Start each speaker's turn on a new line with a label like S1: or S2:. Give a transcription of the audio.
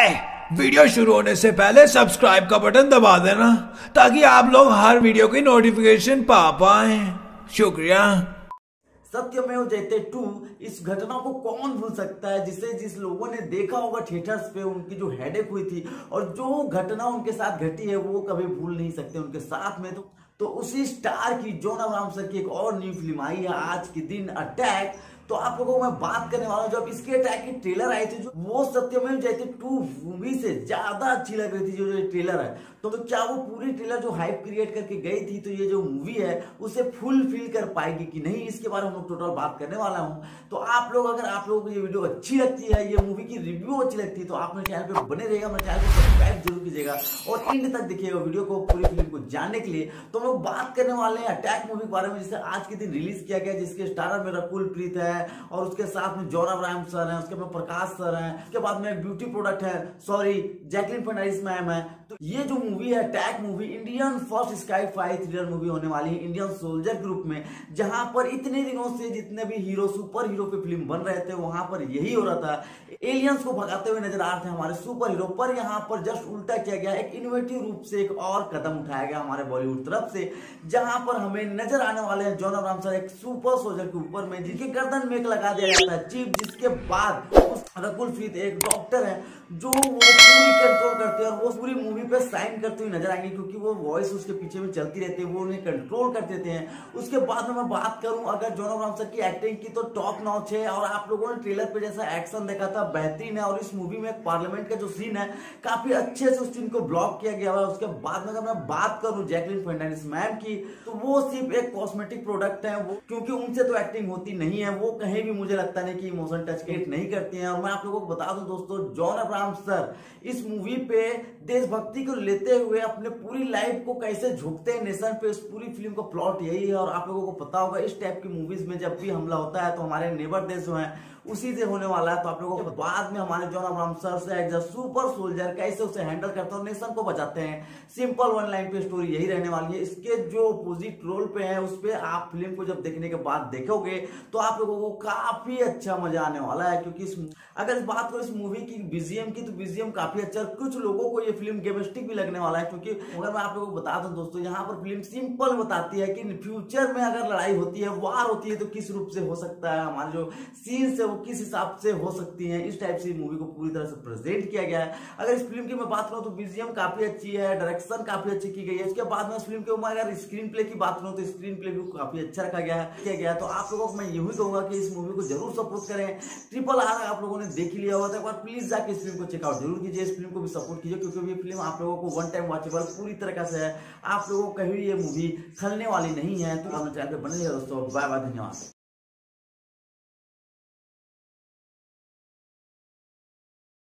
S1: हाय video शुरू होने से पहले सब्सक्राइब का बटन दबा देना, ताकि आप लोग हर वीडियो की नोटिफिकेशन पा पाए। शुक्रिया।
S2: सत्यमेव जयते टू, इस घटना को कौन भूल सकता है? जिसे जिस लोगों ने देखा होगा थिएटर्स पे, उनकी जो हेडेक हुई थी, और जो घटना उनके साथ घटी है, वो कभी भूल नहीं सकते। उनके साथ में तो तो उसी स्टार की जोन अब्राहम सर की एक और न्यू फ़िल्म आई है आज के दिन अटैक। तो आप लोगों को मैं बात करने वाला हूँ जब इसके अटैक की ट्रेलर आई थी जो वो सत्यमेव जयते टू मूवी से ज़्यादा अच्छी लग रही थी जो जो ट्रेलर है। तो, तो क्या वो पूरी ट्रेलर जो हाइप क्रिएट करके गई थी तो ये जो मूवी है उसे फुल फिल कर पाएगी कि नहीं इसके बारे में हम लोग टोटल बात करने वाला हूँ। तो आप लोग अगर आप लोगों को ये वीडियो अच्छी लगती है ये मूवी की रिव्यू अच्छी लगती है तो आप मेरे चैनल पर बने रहेगा मेरे चैनल को सब्सक्राइब ज़रूर कीजिएगा। और एंड तक देखिएगा वीडियो को पूरी फ़िल्म को जानने के लिए। तो लोग बात करने वाले हैं अटैक मूवी के बारे में, जिसे आज के दिन रिलीज़ किया गया, जिसके स्टारर में रकुल प्रीत है, और उसके साथ में जॉन अब्राहम सर हैं, उसके बाद प्रकाश सर हैं, उसके बाद में ब्यूटी प्रोडक्ट है सॉरी जैकलिन फर्नाइस मैम है। तो ये जो मूवी है tag movie Indian first sci-fi thriller movie होने वाली है इंडियन सोल्जर ग्रुप में, जहाँ पर इतने दिनों से जितने भी हीरो सुपर हीरो पे फ़िल्म बन रहे थे, वहाँ पर यही हो रहा था। एलियंस को भगाते हुए नज़र आ रहे थे हमारे सुपर हीरो पर यहाँ पर जस्ट उल्टा किया गया, एक इनोवेटिव रूप से एक और कदम उठाया गया हमारे बॉलीवुड तरफ़ से। जहाँ पर हमें नज़र आने वाले हैं जॉन अब्राम सर एक सुपर सोल्जर के ऊपर में, जिनके गर्दन में एक लगा दिया जाता है। चीफ जिसके बाद रकुल फीत एक डॉक्टर है, जो वो पूरी कंट्रोल करते हैं और वो पूरी मूवी पे साइन करते हुए नज़र आएँगे क्योंकि वो वॉइस उसके पीछे में चलती रहती है, वो उन्हें कंट्रोल कर देते हैं। उसके बाद में मैं बात करूँ, अगर जोन अब्राम सर की एक्टिंग की तो टॉप नॉच है और आप लोगों ने ट्रेलर पे जैसा एक्शन देखा था, बेहतरीन है और इस मूवी में पार्लियामेंट का जो सीन है, काफ़ी अच्छे से उस सीन को ब्लॉक किया गया है। उसके बाद में अगर मैं बात करूँ जैकलिन फर्नांडिस मैम की तो वो सिर्फ़ एक कॉस्मेटिक प्रोडक्ट है, वो क्योंकि उनसे तो एक्टिंग होती नहीं है, वो कहीं भी मुझे लगता नहीं कि इमोशन टच क्रिएट नहीं करती है। और मैं आप लोगों को बता दूँ दोस्तों जॉन अब्राहम सर इस मूवी पे देशभक्ति को लेते हुए अपने पूरी लाइफ को कैसे झुकते हैं नेशन पे इस पूरी फ़िल्म का प्लॉट यही है और आप लोगों को पता होगा, इस टाइप की मूवीज़ में जब भी हमला होता है तो हमारे नेबर देश जो है, उसी से होने वाला है। तो आप लोगों को बाद में हमारे जॉन अब्राहम सुपर सोल्जर कैसे उसे हैंडल करते हैं नेशन को बचाते हैं। सिंपल वन लाइन पे स्टोरी यही रहने वाली है। इसके जो अपोजिट रोल पे है, उस पर आप फ़िल्म को जब देखने के बाद देखोगे तो आप लोगों को काफ़ी अच्छा मज़ा आने वाला है। क्योंकि अगर इस बात करो इस मूवी की बीजीएम की तो बीजीएम काफ़ी अच्छा कुछ लोगों को ये फ़िल्म गेमेस्टिक भी लगने वाला है, क्योंकि अगर मैं आप लोगों को बता दूँ दोस्तों, यहाँ पर फ़िल्म सिंपल बताती है कि फ्यूचर में अगर लड़ाई होती है वार होती है तो किस रूप से हो सकता है? हमारे जो सीन से वो किस हिसाब से हो सकती है? इस टाइप से मूवी को पूरी तरह से प्रेजेंट किया गया है। अगर इस फ़िल्म की मैं बात करूँ तो बीजीएम काफ़ी अच्छी है डायरेक्शन काफ़ी अच्छी की गई है। इसके बाद में फ़िल्म के ऊपर अगर स्क्रीन प्ले की बात करूँ तो स्क्रीन प्ले भी काफ़ी अच्छा रखा गया है, किया गया तो आप लोगों को मैं यही कहूँगा कि इस मूवी को ज़रूर सपोर्ट करें। ट्रिपल आर आप लोगों ने देख लिया होगा तो एक बार प्लीज़ जाके इस फ़िल्म को चेकआउट ज़रूर कीजिए, इस फ़िल्म को भी सपोर्ट कीजिए, क्योंकि ये फ़िल्म आप लोगों को वन टाइम वॉचेबल पूरी तरह से है। आप लोगों को कहीं ये मूवी खलने वाली नहीं है तो चैनल पर बने दोस्तों। बाय बाय धन्यवाद।